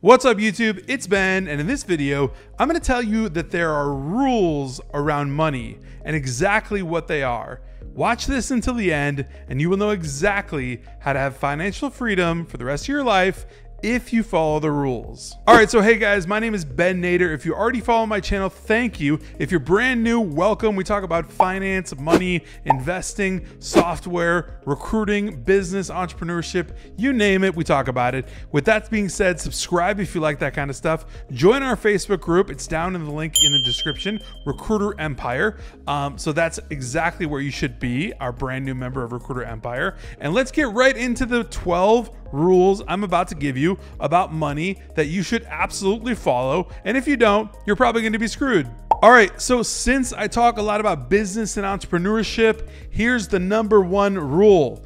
What's up YouTube? It's Ben and in this video I'm going to tell you that there are rules around money and exactly what they are. Watch this until the end and you will know exactly how to have financial freedom for the rest of your life if you follow the rules. All right, so hey guys, my name is Ben Nader. If you already follow my channel, thank you. If you're brand new, welcome. We talk about finance, money, investing, software, recruiting, business, entrepreneurship, you name it, we talk about it. With that being said, subscribe if you like that kind of stuff. Join our Facebook group. It's down in the link in the description, Recruiter Empire. Um, so that's exactly where you should be, our brand new member of Recruiter Empire. And let's get right into the 12 rules I'm about to give you about money that you should absolutely follow. And if you don't, you're probably going to be screwed. All right, so since I talk a lot about business and entrepreneurship, here's the number one rule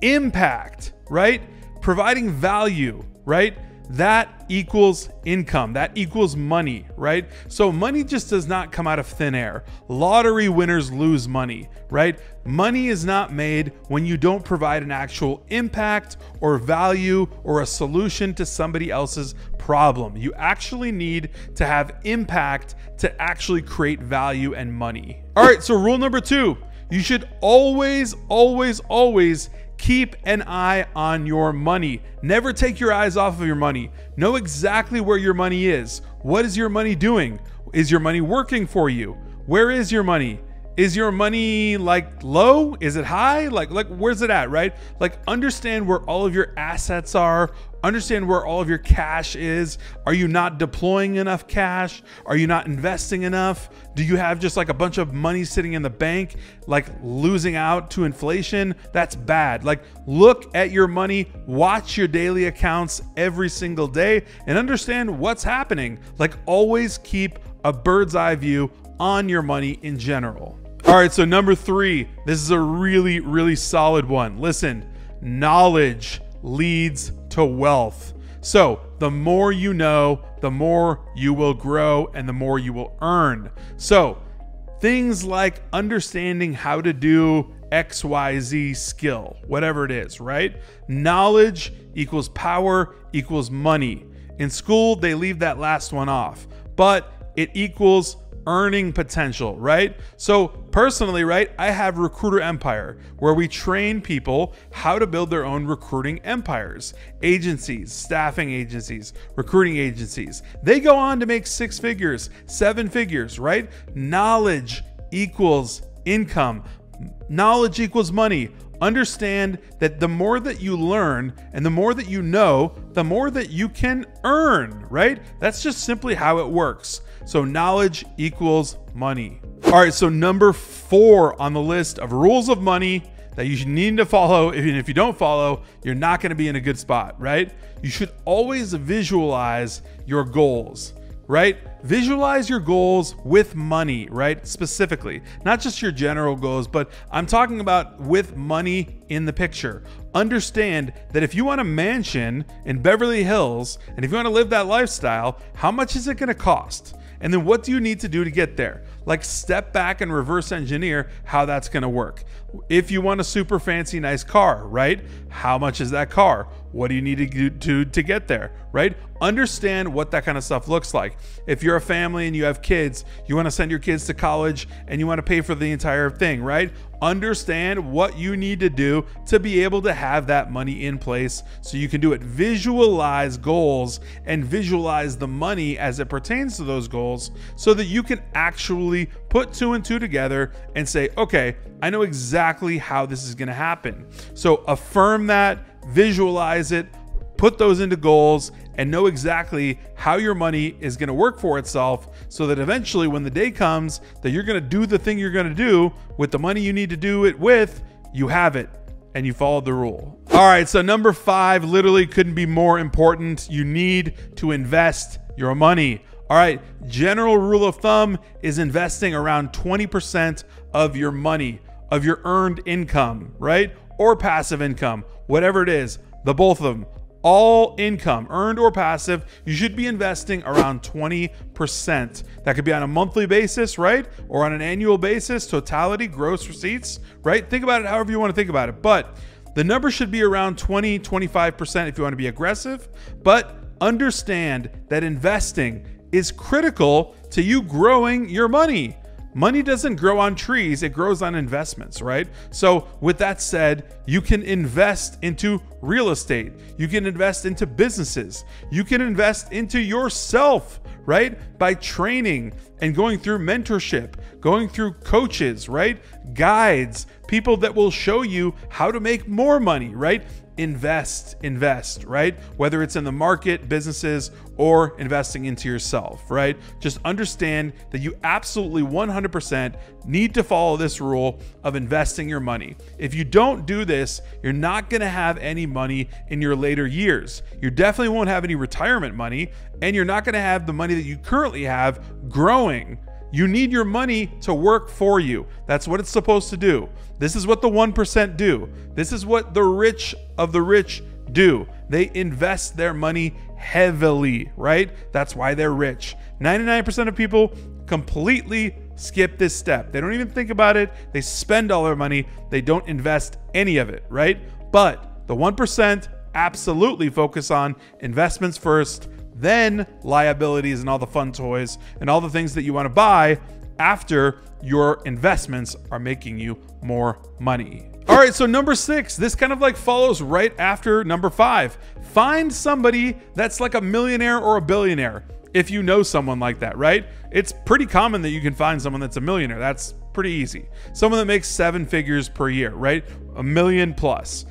impact, right? Providing value, right? That equals income. That equals money, right? So money just does not come out of thin air. Lottery winners lose money, right? Money is not made when you don't provide an actual impact or value or a solution to somebody else's problem. You actually need to have impact to actually create value and money. All right, so rule number two, you should always, always, always Keep an eye on your money. Never take your eyes off of your money. Know exactly where your money is. What is your money doing? Is your money working for you? Where is your money? Is your money like low? Is it high? Like like where's it at, right? Like understand where all of your assets are, Understand where all of your cash is. Are you not deploying enough cash? Are you not investing enough? Do you have just like a bunch of money sitting in the bank, like losing out to inflation? That's bad. Like, look at your money, watch your daily accounts every single day, and understand what's happening. Like, always keep a bird's eye view on your money in general. All right, so number three, this is a really, really solid one. Listen, knowledge leads to wealth. So, the more you know, the more you will grow and the more you will earn. So, things like understanding how to do XYZ skill, whatever it is, right? Knowledge equals power equals money. In school, they leave that last one off, but it equals earning potential, right? So, personally, right, I have Recruiter Empire where we train people how to build their own recruiting empires, agencies, staffing agencies, recruiting agencies. They go on to make six figures, seven figures, right? Knowledge equals income, knowledge equals money. Understand that the more that you learn and the more that you know, the more that you can earn, right? That's just simply how it works. So knowledge equals money. All right, so number four on the list of rules of money that you should need to follow. And if you don't follow, you're not going to be in a good spot, right? You should always visualize your goals right? Visualize your goals with money, right? Specifically, not just your general goals, but I'm talking about with money in the picture. Understand that if you want a mansion in Beverly Hills and if you want to live that lifestyle, how much is it going to cost? And then what do you need to do to get there? Like step back and reverse engineer how that's going to work. If you want a super fancy nice car, right? How much is that car? What do you need to do to get there, right? Understand what that kind of stuff looks like. If you're a family and you have kids, you want to send your kids to college and you want to pay for the entire thing, right? Understand what you need to do to be able to have that money in place so you can do it. Visualize goals and visualize the money as it pertains to those goals so that you can actually put two and two together and say, okay, I know exactly how this is going to happen. So affirm that, visualize it, put those into goals, and know exactly how your money is going to work for itself so that eventually when the day comes that you're going to do the thing you're going to do with the money you need to do it with, you have it and you followed the rule. All right, so number 5 literally couldn't be more important. You need to invest your money. All right, general rule of thumb is investing around 20% of your money, of your earned income, right? Or passive income, whatever it is, the both of them all income, earned or passive, you should be investing around 20%. That could be on a monthly basis, right? Or on an annual basis, totality, gross receipts, right? Think about it however you want to think about it. But the number should be around 20, 25% if you want to be aggressive. But understand that investing is critical to you growing your money. Money doesn't grow on trees, it grows on investments, right? So, with that said, you can invest into real estate, you can invest into businesses, you can invest into yourself, right? By training and going through mentorship, going through coaches, right? Guides, people that will show you how to make more money, right? Invest, invest, right? Whether it's in the market, businesses, or investing into yourself, right? Just understand that you absolutely 100% need to follow this rule of investing your money. If you don't do this, you're not gonna have any money in your later years. You definitely won't have any retirement money, and you're not gonna have the money that you currently have growing. You need your money to work for you. That's what it's supposed to do. This is what the 1% do. This is what the rich of the rich do. They invest their money heavily, right? That's why they're rich. 99% of people completely skip this step. They don't even think about it. They spend all their money. They don't invest any of it, right? But the 1% absolutely focus on investments first then liabilities and all the fun toys and all the things that you want to buy after your investments are making you more money. All right, so number six, this kind of like follows right after number five. Find somebody that's like a millionaire or a billionaire if you know someone like that, right? It's pretty common that you can find someone that's a millionaire. That's pretty easy. Someone that makes seven figures per year, right? A million plus.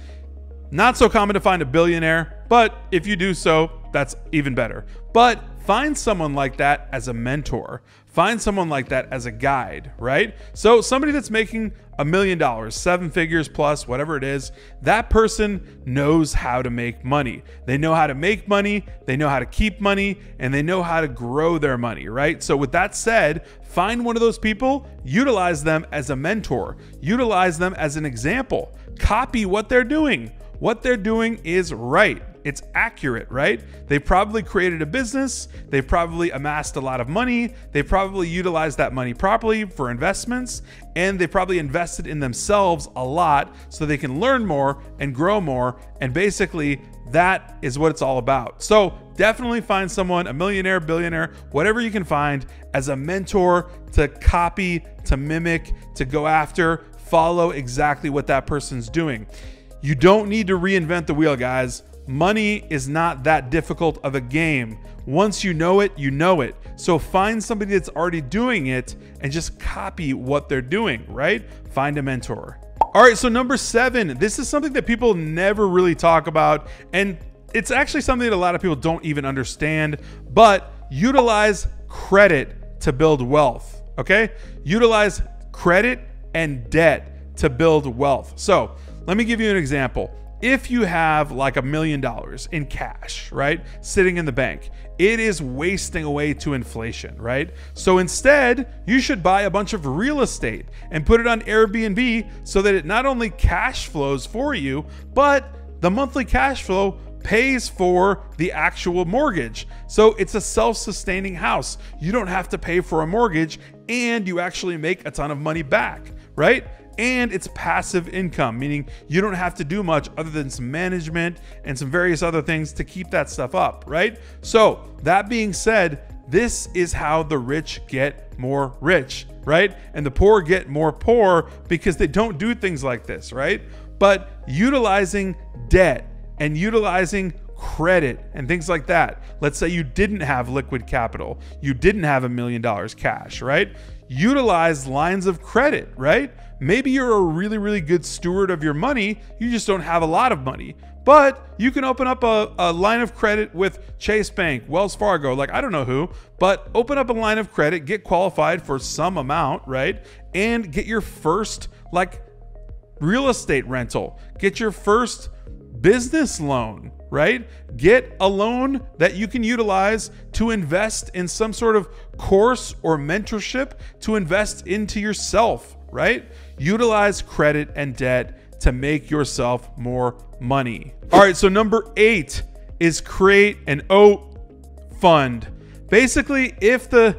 Not so common to find a billionaire, but if you do so, that's even better. But find someone like that as a mentor. Find someone like that as a guide, right? So, somebody that's making a million dollars, seven figures plus, whatever it is, that person knows how to make money. They know how to make money, they know how to keep money, and they know how to grow their money, right? So, with that said, find one of those people, utilize them as a mentor, utilize them as an example, copy what they're doing. What they're doing is right it's accurate, right? They probably created a business, they've probably amassed a lot of money, they probably utilized that money properly for investments, and they probably invested in themselves a lot so they can learn more and grow more. And basically, that is what it's all about. So, definitely find someone, a millionaire, billionaire, whatever you can find, as a mentor to copy, to mimic, to go after, follow exactly what that person's doing. You don't need to reinvent the wheel, guys. Money is not that difficult of a game. Once you know it, you know it. So find somebody that's already doing it and just copy what they're doing, right? Find a mentor. All right, so number seven, this is something that people never really talk about. And it's actually something that a lot of people don't even understand, but utilize credit to build wealth, okay? Utilize credit and debt to build wealth. So let me give you an example if you have like a million dollars in cash, right, sitting in the bank, it is wasting away to inflation, right? So instead, you should buy a bunch of real estate and put it on Airbnb so that it not only cash flows for you, but the monthly cash flow pays for the actual mortgage. So it's a self sustaining house. You don't have to pay for a mortgage and you actually make a ton of money back, right? And it's passive income, meaning you don't have to do much other than some management and some various other things to keep that stuff up, right? So, that being said, this is how the rich get more rich, right? And the poor get more poor because they don't do things like this, right? But utilizing debt and utilizing credit and things like that. Let's say you didn't have liquid capital, you didn't have a million dollars cash, right? Utilize lines of credit, right? Maybe you're a really, really good steward of your money. You just don't have a lot of money. But you can open up a, a, line of credit with Chase Bank, Wells Fargo, like I don't know who, but open up a line of credit, get qualified for some amount, right? And get your first like real estate rental, get your first business loan, right? Get a loan that you can utilize to invest in some sort of course or mentorship to invest into yourself, right? Utilize credit and debt to make yourself more money. All right, so number eight is create an OAT fund. Basically, if the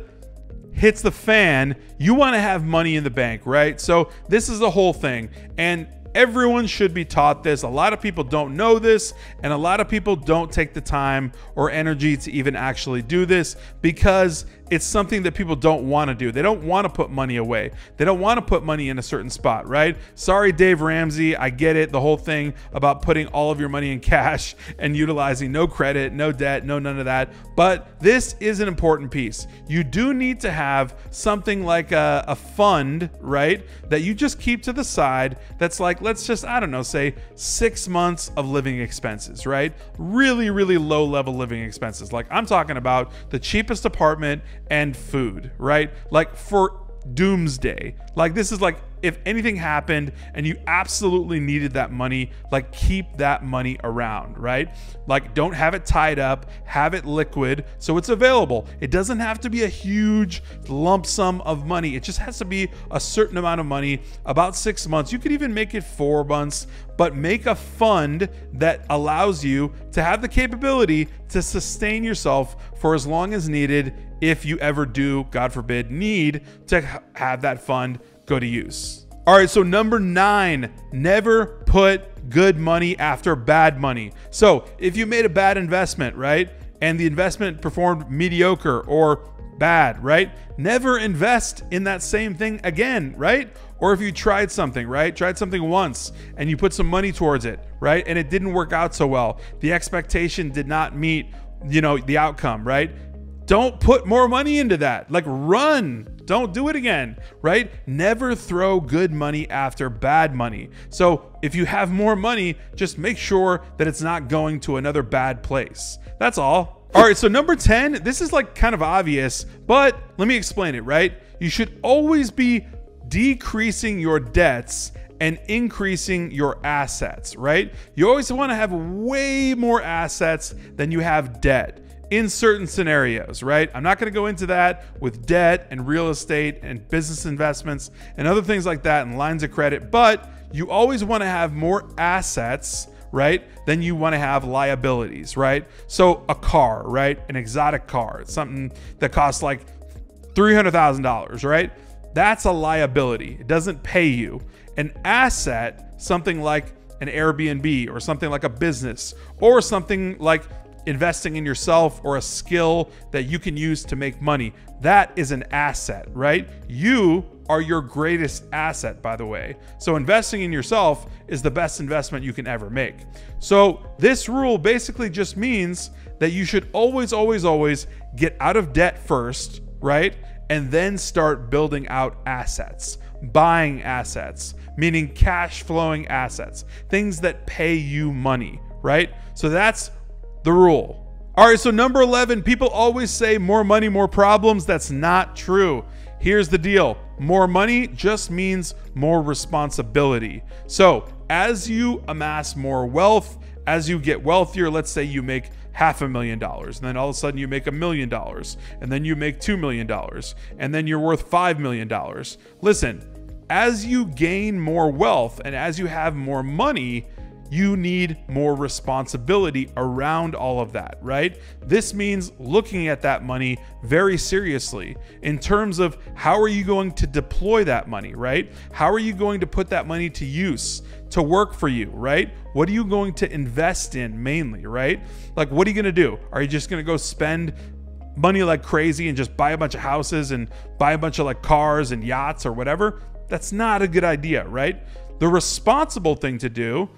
hits the fan, you want to have money in the bank, right? So this is the whole thing. And Everyone should be taught this. A lot of people don't know this, and a lot of people don't take the time or energy to even actually do this because it's something that people don't want to do. They don't want to put money away. They don't want to put money in a certain spot, right? Sorry, Dave Ramsey. I get it. The whole thing about putting all of your money in cash and utilizing no credit, no debt, no none of that. But this is an important piece. You do need to have something like a, a fund, right? That you just keep to the side that's like, let's just, I don't know, say six months of living expenses, right? Really, really low level living expenses. Like I'm talking about the cheapest apartment and food, right? Like for doomsday. Like this is like if anything happened and you absolutely needed that money, like keep that money around, right? Like don't have it tied up, have it liquid so it's available. It doesn't have to be a huge lump sum of money. It just has to be a certain amount of money, about 6 months. You could even make it 4 months, but make a fund that allows you to have the capability to sustain yourself for as long as needed if you ever do, God forbid, need to have that fund go to use. All right, so number nine, never put good money after bad money. So if you made a bad investment, right, and the investment performed mediocre or bad, right, never invest in that same thing again, right? Or if you tried something, right, tried something once and you put some money towards it, right, and it didn't work out so well, the expectation did not meet, you know, the outcome, right? Don't put more money into that. Like, run. Don't do it again, right? Never throw good money after bad money. So, if you have more money, just make sure that it's not going to another bad place. That's all. All right, so number 10, this is like kind of obvious, but let me explain it, right? You should always be decreasing your debts and increasing your assets, right? You always want to have way more assets than you have debt in certain scenarios, right? I'm not going to go into that with debt and real estate and business investments and other things like that and lines of credit, but you always want to have more assets, right? Than you want to have liabilities, right? So a car, right? An exotic car, something that costs like $300,000, right? That's a liability. It doesn't pay you. An asset, something like an Airbnb or something like a business or something like investing in yourself or a skill that you can use to make money. That is an asset, right? You are your greatest asset, by the way. So, investing in yourself is the best investment you can ever make. So, this rule basically just means that you should always, always, always get out of debt first, right? And then start building out assets, buying assets, meaning cash flowing assets, things that pay you money, right? So, that's the rule. All right, so number 11, people always say more money, more problems. That's not true. Here's the deal more money just means more responsibility. So, as you amass more wealth, as you get wealthier, let's say you make half a million dollars, and then all of a sudden you make a million dollars, and then you make two million dollars, and then you're worth five million dollars. Listen, as you gain more wealth and as you have more money, you need more responsibility around all of that, right? This means looking at that money very seriously in terms of how are you going to deploy that money, right? How are you going to put that money to use to work for you, right? What are you going to invest in mainly, right? Like, what are you going to do? Are you just going to go spend money like crazy and just buy a bunch of houses and buy a bunch of like cars and yachts or whatever? That's not a good idea, right? The responsible thing to do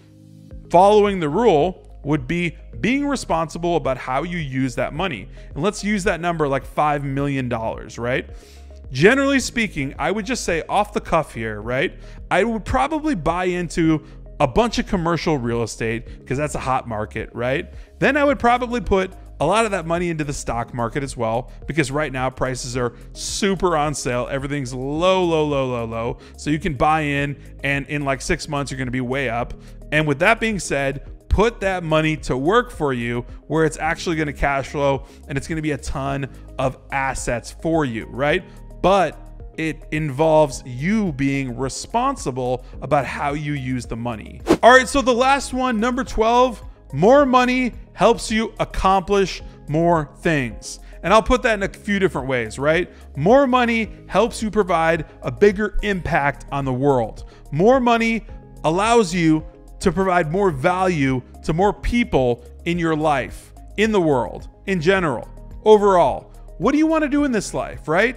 following the rule would be being responsible about how you use that money. And let's use that number like $5 million, right? Generally speaking, I would just say off the cuff here, right? I would probably buy into a bunch of commercial real estate because that's a hot market, right? Then I would probably put a lot of that money into the stock market as well because right now prices are super on sale. Everything's low, low, low, low, low. So you can buy in, and in like six months, you're going to be way up. And with that being said, put that money to work for you where it's actually going to cash flow and it's going to be a ton of assets for you, right? But it involves you being responsible about how you use the money. All right, so the last one, number 12, more money helps you accomplish more things. And I'll put that in a few different ways, right? More money helps you provide a bigger impact on the world. More money allows you to provide more value to more people in your life, in the world, in general, overall. What do you want to do in this life, right?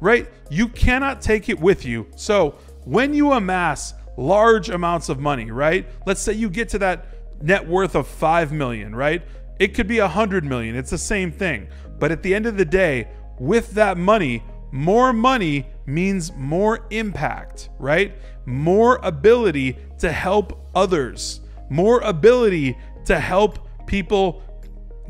Right? You cannot take it with you. So, when you amass large amounts of money, right? Let's say you get to that net worth of 5 million, right? It could be a 100 million. It's the same thing. But at the end of the day, with that money, more money means more impact, right? More ability to help others, more ability to help people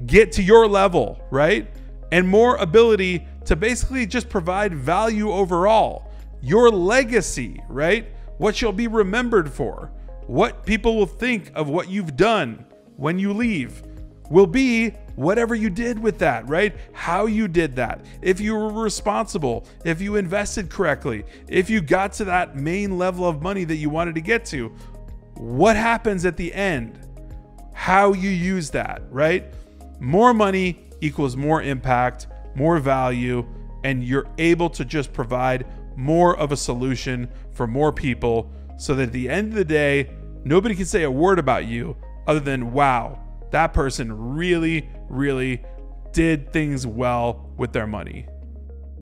get to your level, right? And more ability to basically just provide value overall. Your legacy, right? What you'll be remembered for, what people will think of what you've done when you leave will be whatever you did with that, right? How you did that. If you were responsible, if you invested correctly, if you got to that main level of money that you wanted to get to, what happens at the end? How you use that, right? More money equals more impact, more value, and you're able to just provide more of a solution for more people so that at the end of the day, nobody can say a word about you other than, wow, that person really, really did things well with their money.